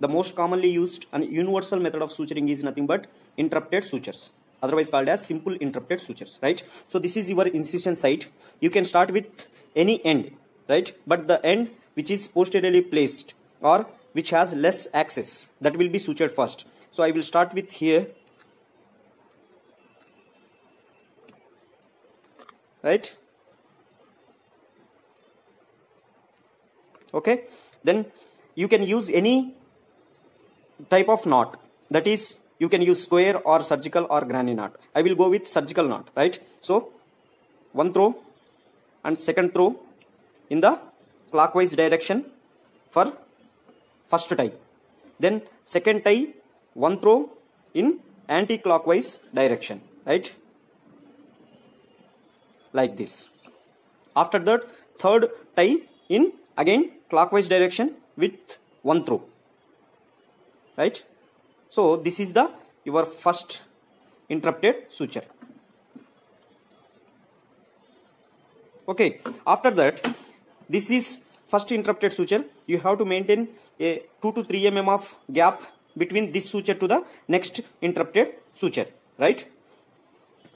the most commonly used and universal method of suturing is nothing but interrupted sutures otherwise called as simple interrupted sutures right? So this is your incision site. You can start with any end right? But the end which is posteriorly placed or which has less access that will be sutured first. So i will start with here right? Okay? Then you can use any type of knot. That is you can use square or surgical or granny knot. I will go with surgical knot right? So one throw and second throw in the clockwise direction for first tie. Then second tie one throw in anti-clockwise direction right? Like this. After that third tie in again clockwise direction with one throw right? So this is the your first interrupted suture. Okay after that this is first interrupted suture. You have to maintain a 2 to 3 mm of gap between this suture to the next interrupted suture. Right?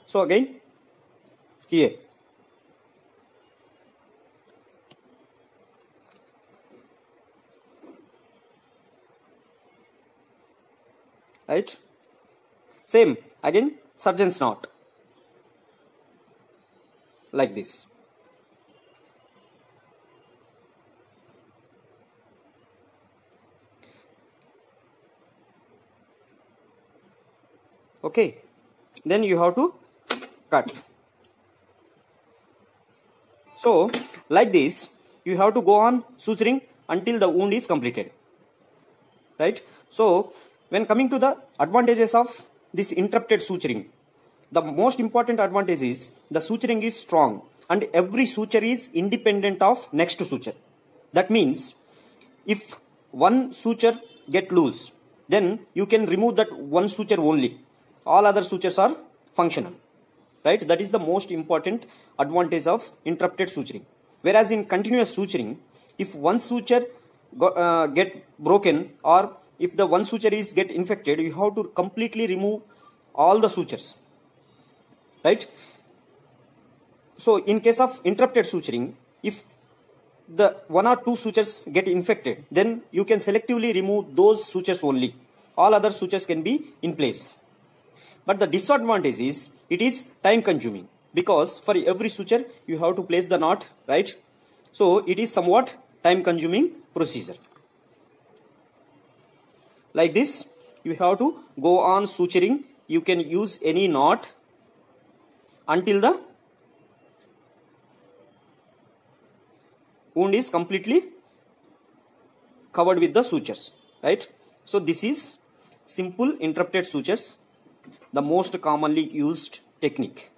So again here right? Same. Again surgeon's knot like this. Okay. Then you have to cut. So like this you have to go on suturing until the wound is completed. Right? So when coming to the advantages of this interrupted suturing the most important advantage is the suturing is strong and every suture is independent of next suture. That means if one suture get loose then you can remove that one suture only. All other sutures are functional right? That is the most important advantage of interrupted suturing. Whereas in continuous suturing if one suture go, uh, get broken or if the one suture is get infected you have to completely remove all the sutures. Right? So in case of interrupted suturing if the one or two sutures get infected then you can selectively remove those sutures only. All other sutures can be in place. But the disadvantage is it is time consuming because for every suture you have to place the knot right? So it is somewhat time consuming procedure like this you have to go on suturing. You can use any knot until the wound is completely covered with the sutures right? So this is simple interrupted sutures the most commonly used technique